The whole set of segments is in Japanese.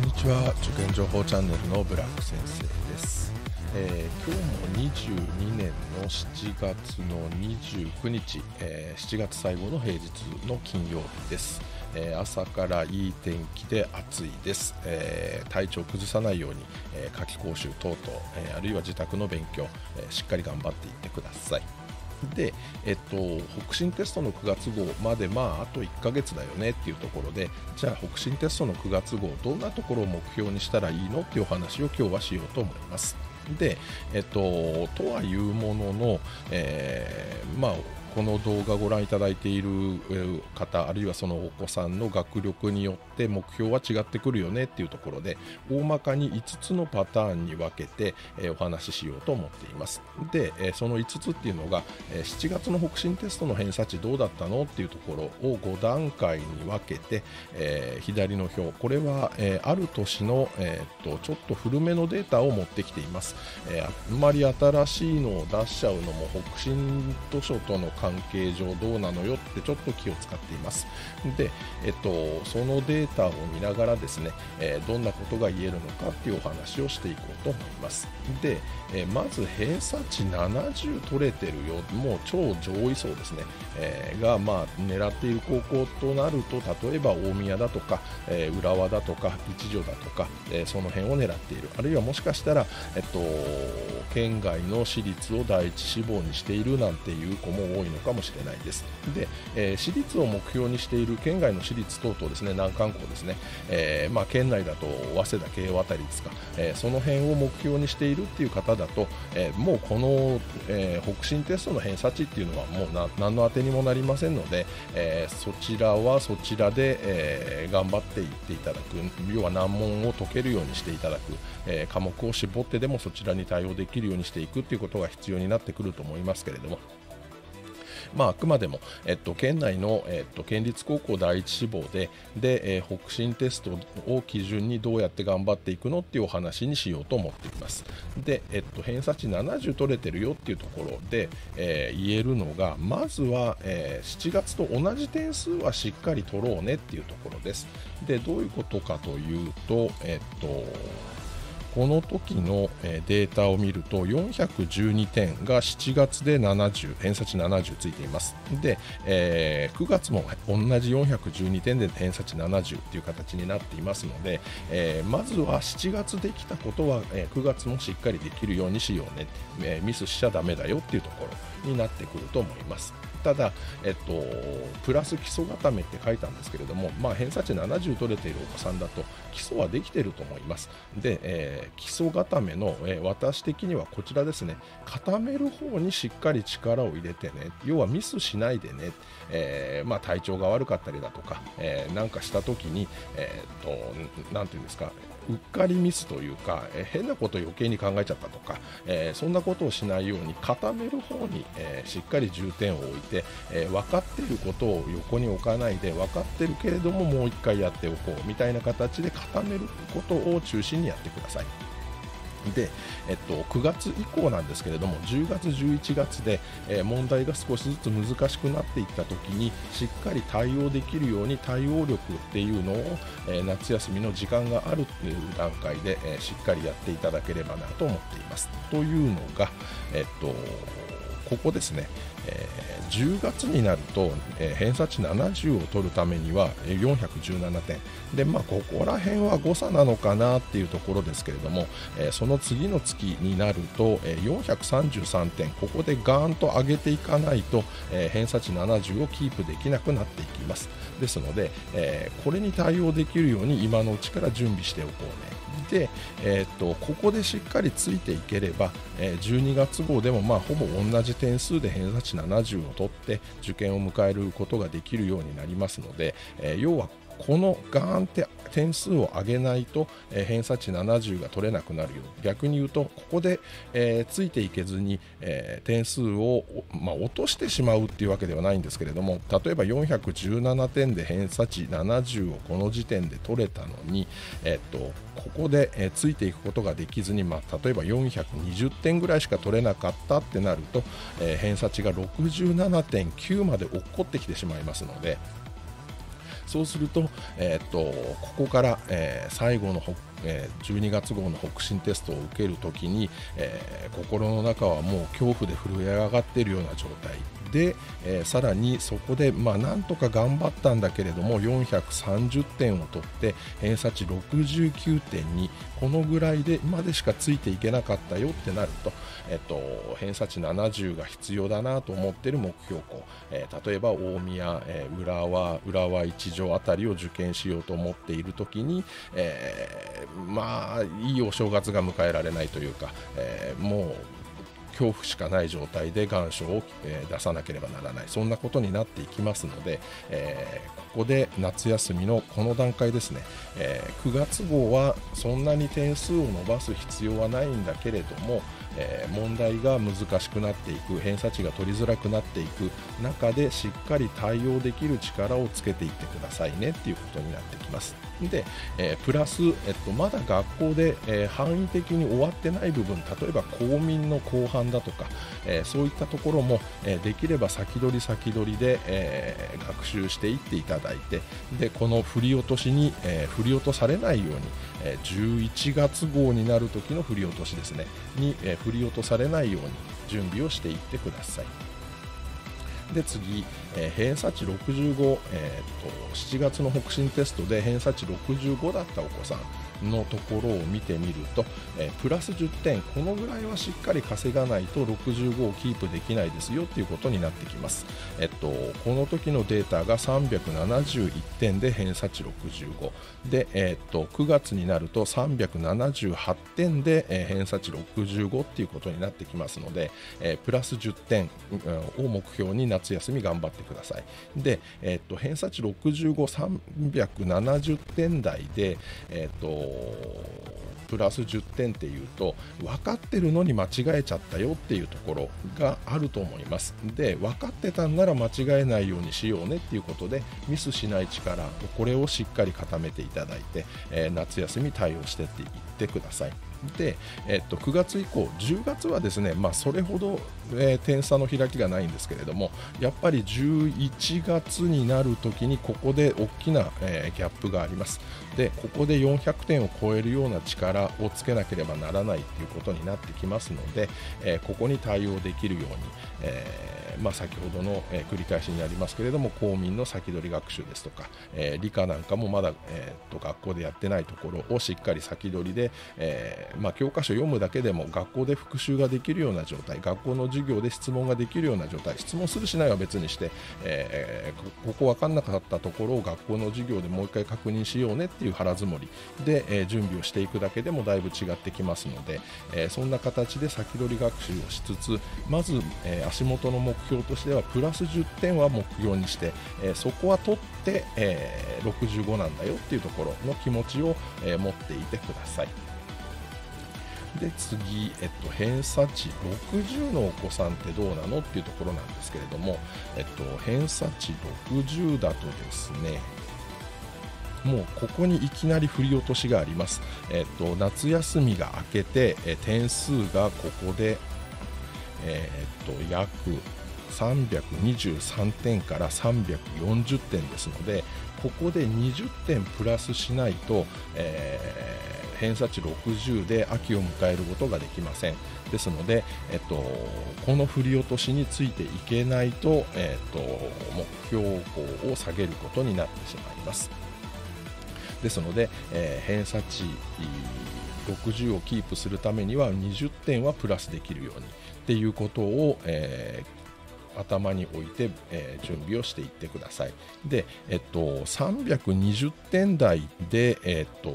んにちは。受験情報チャンネルのブラック先生です、えー今日も22年の7月の29日、えー7月最後の平日の金曜日です、えー朝からいい天気で暑いです、えー体調を崩さないように、えー夏期講習等々、えーあるいは自宅の勉強、えーしっかり頑張っていってください。で、えっと、北進テストの9月号まで、まあ、あと1ヶ月だよねっていうところで、じゃあ、北進テストの9月号、どんなところを目標にしたらいいの？っていうお話を今日はしようと思います。で、えっと、とはいうものの、えーまあ、この動画をご覧いただいている方あるいはそのお子さんの学力によって目標は違ってくるよねっていうところで大まかに5つのパターンに分けて、お話ししようと思っています。で、その5つっていうのが、7月の北進テストの偏差値どうだったのっていうところを5段階に分けて、左の表これは、ある年の、ちょっと古めのデータを持ってきています、あんまり新しいのを出しちゃうのも北進図書との関係上どうなのよってちょっと気を使っています。で、えっと、そのデータを見ながらですね、えーどんなことが言えるのかっていうお話をしていこうと思います。で、えーまず偏差値70取れてるよ。もう超上位層ですね、えーがまあ狙っている高校となると例えば大宮だとか、えー浦和だとか一条だとか、えーその辺を狙っている。あるいはもしかしたら、えっと、県外の私立を第一志望にしているなんていう子も多いのかもしれないですで、えー私立を目標にしている県外の私立等々ですね難関校ですね、えーまあ、県内だと早稲田慶応あたりですか、えーその辺を目標にしているっていう方だと、えもうこの、え北進テストの偏差値っていうのはもう何の当てにもなりませんので、えそちらはそちらで、え頑張っていっていただく要は難問を解けるようにしていただく、え科目を絞ってでもそちらに対応できるようにしていくっていうことが必要になってくると思いますけれども。まあ、あくまでも、えっと、県内の、えっと、県立高校第一志望でで、えー北進テストを基準にどうやって頑張っていくのっていうお話にしようと思っています。で、えっと、偏差値70取れてるよっていうところで、えー言えるのがまずは、えー7月と同じ点数はしっかり取ろうねっていうところです。でどういうことかというと、えっとこの時のデータを見ると412点が7月で70偏差値70ついています。で、えー9月も同じ412点で偏差値70という形になっていますので、えーまずは7月できたことは、え9月もしっかりできるようにしようね、えミスしちゃだめだよっていうところになってくると思います。ただ、えっと、プラス基礎固めって書いたんですけれども、まあ、偏差値70取れているお子さんだと基礎はできていると思います。で、えー基礎固めの、えー私的にはこちらですね。固める方にしっかり力を入れてね。要はミスしないでね、えーまあ、体調が悪かったりだとか、えーなんかした時に、えーっとなんていうんですかうっかりミスというか、え変なことを余計に考えちゃったとか、えそんなことをしないように固める方に、えしっかり重点を置いて、え分かっていることを横に置かないで分かってるけれどももう1回やっておこうみたいな形で固めることを中心にやってください。で、えっと、9月以降なんですけれども10月、11月で、えー問題が少しずつ難しくなっていった時にしっかり対応できるように対応力っていうのを、えー夏休みの時間があるっていう段階で、えーしっかりやっていただければなと思っています。というのが、えっと、ここですね、えー10月になると、えー偏差値70を取るためには417点。で、まあ、ここら辺は誤差なのかなっていうところですけれども、えーその次の月になると、えー433点。ここでガーンと上げていかないと、えー偏差値70をキープできなくなっていきます。ですので、えーこれに対応できるように今のうちから準備しておこうね。で、えーっとここでしっかりついていければ、えー12月号でもまあほぼ同じ点数で偏差値70を取って受験を迎えることができるようになりますので、え要はこのガーンって点数を上げないと、えー偏差値70が取れなくなるよ逆に言うとここで、えーついていけずに、えー点数を、まあ、落としてしまうっていうわけではないんですけれども例えば417点で偏差値70をこの時点で取れたのに、えっとここで、えついていくことができずに、まあ、例えば420点ぐらいしか取れなかったってなると、え偏差値が67.9まで落っこってきてしまいますので。そうすると,、えー、っとここから、えー、最後のえ12月号の北進テストを受けるときに、えー、心の中はもう恐怖で震え上がっているような状態。で、えー、さらにそこで、まあ、なんとか頑張ったんだけれども430点を取って偏差値69点にこのぐらいでまでしかついていけなかったよってなると、えっと、偏差値70が必要だなと思っている目標校、えー、例えば大宮、えー、浦和浦和一条あたりを受験しようと思っている時に、えー、まあいいお正月が迎えられないというか、え、もう恐怖しかない状態で願書を、え出さなければならない。そんなことになっていきますので、えー、ここで夏休みのこの段階ですね、えー、9月号はそんなに点数を伸ばす必要はないんだけれども、えー、問題が難しくなっていく偏差値が取りづらくなっていく中でしっかり対応できる力をつけていってくださいねっていうことになってきます。で、えー、プラス、えっと、まだ学校で、えー、範囲的に終わってない部分例えば公民の後半だとか、えー、そういったところも、えできれば先取り先取りで、え学習していっていただいてでこの振り落としに、え振り落とされないように、え11月号になる時の振り落としですねに、え振り落とされないように準備をしていってください。で次、え、偏差値65、えーと、7月の北進テストで偏差値65だったお子さんのところを見てみると、え、プラス10点このぐらいはしっかり稼がないと65をキープできないですよということになってきます、えっと、この時のデータが371点で偏差値65で、えっと、9月になると378点で、え、偏差値65っていうことになってきますので、え、プラス10点を目標に夏休み頑張ってください。で、えっと、偏差値65370点台で、えっとプラス10点っていうと分かってるのに間違えちゃったよっていうところがあると思いますで分かってたんなら間違えないようにしようねっていうことでミスしない力これをしっかり固めていただいて、えー、夏休み対応してっていってくださいで、えっと、9月以降、10月はですね、まあ、それほど、えー、点差の開きがないんですけれども、やっぱり11月になるときに、ここで大きな、えー、ギャップがあります。で、ここで400点を超えるような力をつけなければならないということになってきますので、え、ここに対応できるように、えまあ、先ほどの、え、繰り返しになりますけれども公民の先取り学習ですとか、え、理科なんかもまだ、えー、と学校でやってないところをしっかり先取りで、えまあ、教科書読むだけでも学校で復習ができるような状態学校の授業で質問ができるような状態質問するしないは別にして、えここ分かんなかったところを学校の授業でもう一回確認しようねっていう腹積もりで、え準備をしていくだけでもだいぶ違ってきますので、えそんな形で先取り学習をしつつまず、え足元の目標標としてはプラス10点は目標にして、えー、そこは取って、えー、65なんだよっていうところの気持ちを、えー、持っていてください。で次、えっと、偏差値60のお子さんってどうなのっていうところなんですけれども、えっと、偏差値60だとですねもうここにいきなり振り落としがあります、えっと、夏休みが明けて、え点数がここで、えー、っと約323点から340点ですのでここで20点プラスしないと、えー、偏差値60で秋を迎えることができません。ですので、えっと、この振り落としについていけないと,、えっと目標法を下げることになってしまいます。ですので、えー、偏差値60をキープするためには20点はプラスできるようにっていうことを、えー頭に置いて、えー、準備をしていってください。で、えっと、320点台で、えっと、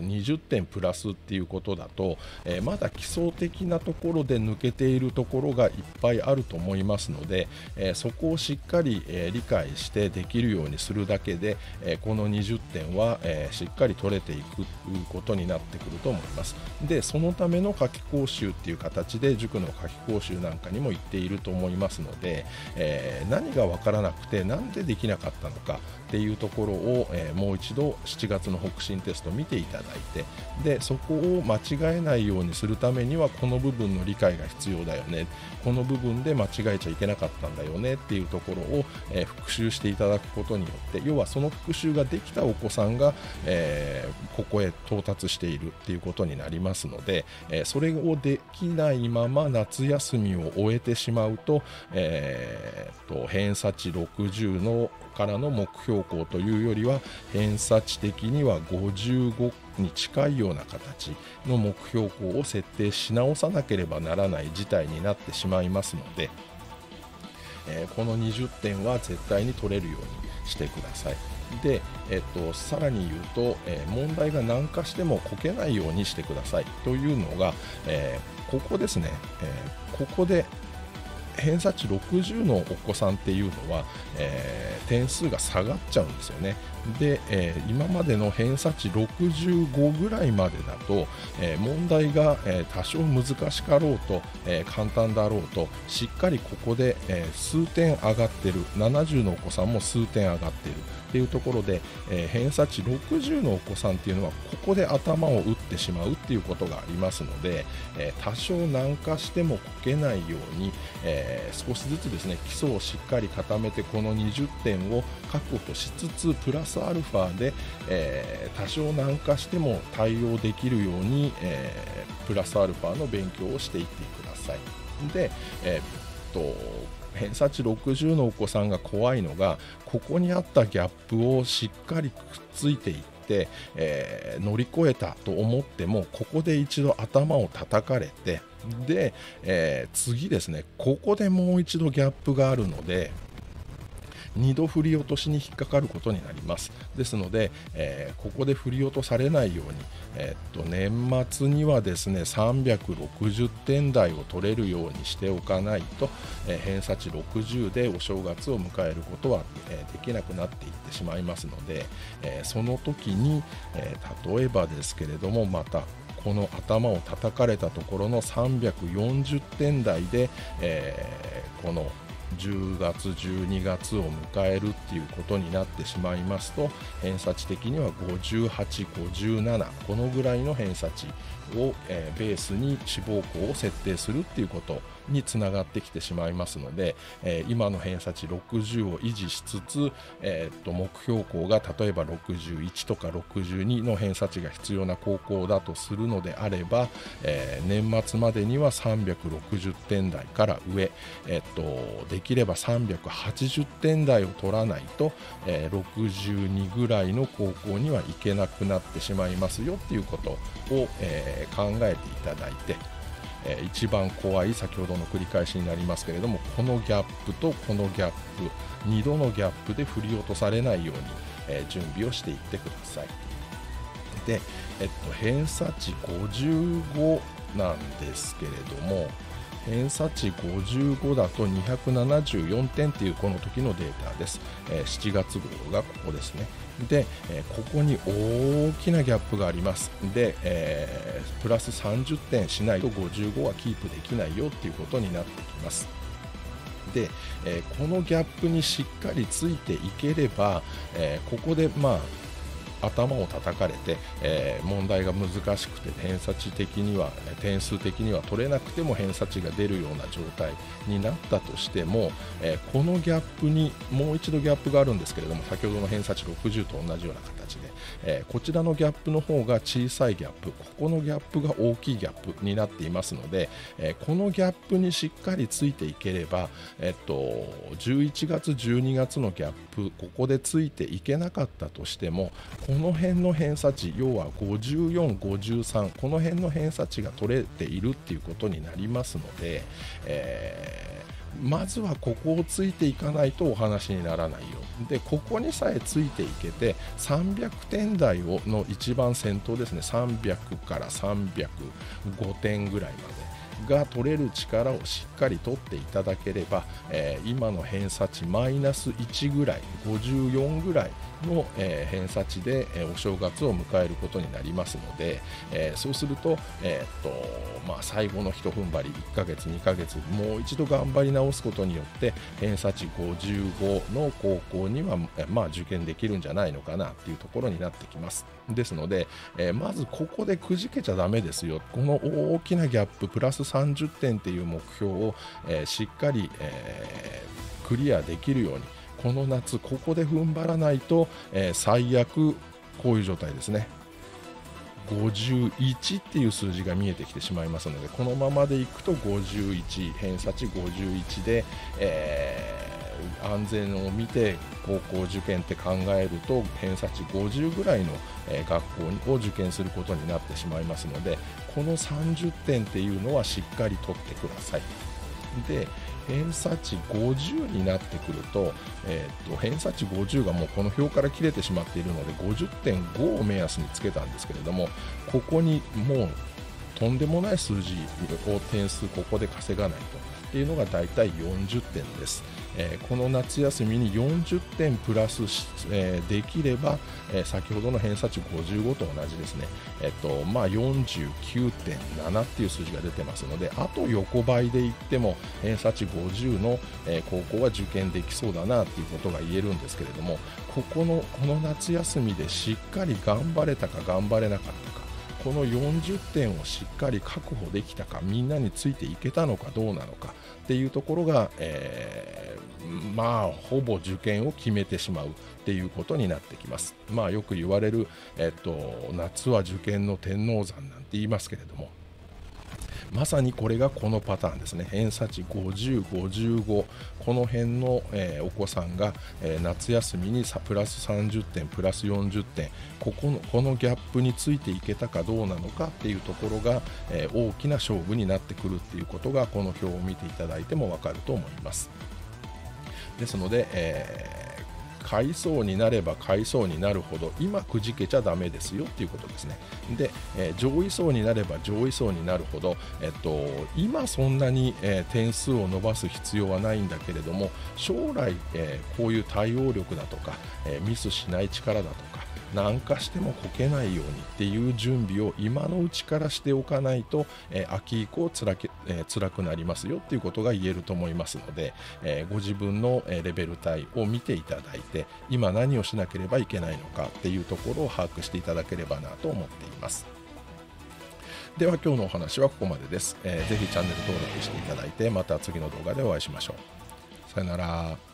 20点プラスっていうことだと、えー、まだ基礎的なところで抜けているところがいっぱいあると思いますので、えー、そこをしっかり、えー、理解してできるようにするだけで、えこの20点は、えしっかり取れていくことになってくると思います。でそのための夏期講習っていう形で塾の夏期講習なんかにも行っていると思いますので、え何が分からなくてなんでできなかったのかっていうところを、えもう一度7月の北進テスト見ていただいてでそこを間違えないようにするためにはこの部分の理解が必要だよね。この部分で間違えちゃいけなかったんだよね。っていうところを、えー、復習していただくことによって要はその復習ができたお子さんが、えー、ここへ到達しているっていうことになりますので、えそれをできないまま夏休みを終えてしまうと,、えーと、偏差値60のからの目標校というよりは偏差値的には55に近いような形の目標校を設定し直さなければならない事態になってしまいますので、えー、この20点は絶対に取れるようにしてください。で、えっと、さらに言うと、えー、問題が難化してもこけないようにしてくださいというのが、えー、ここですね、えここで偏差値60のお子さんっていうのは、えー、点数が下がっちゃうんですよね。で、えー、今までの偏差値65ぐらいまでだと、えー、問題が、え多少難しかろうと、え簡単だろうとしっかりここで、え数点上がってる70のお子さんも数点上がってるっていうところで、え偏差値60のお子さんっていうのはここで頭を打ってしまうっていうことがありますので、え多少難化してもこけないように、え少しずつですね基礎をしっかり固めてこの20点を確保しつつプラスアルファで、えー、多少難化しても対応できるように、えー、プラスアルファの勉強をしていってください。で、え、っと偏差値60のお子さんが怖いのがここにあったギャップをしっかりくっついていって、えー、乗り越えたと思ってもここで一度頭を叩かれてで、えー、次ですねここでもう一度ギャップがあるので2度振り落としに引っかかることになります。ですので、えー、ここで振り落とされないように、えー、っと年末にはですね360点台を取れるようにしておかないと、えー、偏差値60でお正月を迎えることは、えできなくなっていってしまいますので、えその時に、え例えばですけれどもまたこの頭を叩かれたところの340点台で、えこの10月、12月を迎えるっていうことになってしまいますと偏差値的には58、57このぐらいの偏差値を、えー、ベースに志望校を設定するっていうことにつながってきてしまいますので、えー、今の偏差値60を維持しつつ、えー、と目標校が例えば61とか62の偏差値が必要な高校だとするのであれば、えー、年末までには360点台から上、えっとできれば380点台を取らないと、え62ぐらいの高校には行けなくなってしまいますよっていうことを、え考えていただいて。え一番怖い先ほどの繰り返しになりますけれどもこのギャップとこのギャップ2度のギャップで振り落とされないように、え準備をしていってください。で、えっと、偏差値55なんですけれども偏差値55だと274点っていうこの時のデータです、え7月号がここですね。で、えここに大きなギャップがあります。で、えー、プラス30点しないと55はキープできないよっていうことになってきます。で、え、このギャップにしっかりついていければ、え、ここでまあ頭を叩かれて、えー、問題が難しくて偏差値的には点数的には取れなくても偏差値が出るような状態になったとしても、えー、このギャップにもう一度ギャップがあるんですけれども先ほどの偏差値60と同じような形で、えー、こちらのギャップの方が小さいギャップここのギャップが大きいギャップになっていますので、えこのギャップにしっかりついていければ、えっと、11月12月のギャップここでついていけなかったとしてもこの辺の偏差値要は54、53この辺の偏差値が取れているっていうことになりますので、えー、まずはここをついていかないとお話にならないよでここにさえついていけて300点台をの一番先頭ですね。300から305点ぐらいまでが取れる力をしっかり取っていただければ、えー、今の偏差値マイナス1ぐらい54ぐらいの、偏差値で、お正月を迎えることになりますので、そうすると,、えーとまあ、最後のひと踏ん張り1ヶ月2ヶ月もう一度頑張り直すことによって偏差値55の高校には、まあ、受験できるんじゃないのかなっていうところになってきます。ですので、え、まずここでくじけちゃだめですよ。この大きなギャッププラス30点っていう目標を、え、しっかり、えー、クリアできるようにこの夏ここで踏ん張らないと、え最悪こういう状態ですね51っていう数字が見えてきてしまいますのでこのままでいくと51偏差値51で、えー、安全を見て高校受験って考えると偏差値50ぐらいの、えー、学校を受験することになってしまいますのでこの30点っていうのはしっかり取ってください。で偏差値50になってくると,、えーと、偏差値50がもうこの表から切れてしまっているので50.5を目安につけたんですけれどもここにもうとんでもない数字を点数ここで稼がないとっていうのが大体40点です。えー、この夏休みに40点プラスえー、できれば、えー、先ほどの偏差値55と同じですね、えっとまあ、49.7っていう数字が出てますのであと横ばいでいっても偏差値50の、え高校は受験できそうだなっていうことが言えるんですけれどもここのこの夏休みでしっかり頑張れたか頑張れなかったかこの40点をしっかり確保できたかみんなについていけたのかどうなのかっていうところが、えー、まあほぼ受験を決めてしまうっていうことになってきます。まあよく言われる、えっと、夏は受験の天王山なんて言いますけれどもまさにこれがこのパターンですね。偏差値50、55この辺の、えー、お子さんが、えー、夏休みにプラス30点プラス40点。ここのこのギャップについていけたかどうなのかっていうところが、えー、大きな勝負になってくるっていうことがこの表を見ていただいても分かると思います。ですので、えー買いそうになれば買いそうになるほど今くじけちゃだめですよっていうことですね。で、えー、上位層になれば上位層になるほど、えっと、今そんなに、えー、点数を伸ばす必要はないんだけれども将来、えー、こういう対応力だとか、えミスしない力だとか何かしてもこけないようにっていう準備を今のうちからしておかないと、えー、秋以降つらけ、えー、辛くなりますよっていうことが言えると思いますので、えー、ご自分のレベル帯を見ていただいて今何をしなければいけないのかっていうところを把握していただければなと思っています。では今日のお話はここまでです、えー、ぜひチャンネル登録していただいてまた次の動画でお会いしましょう。さよなら。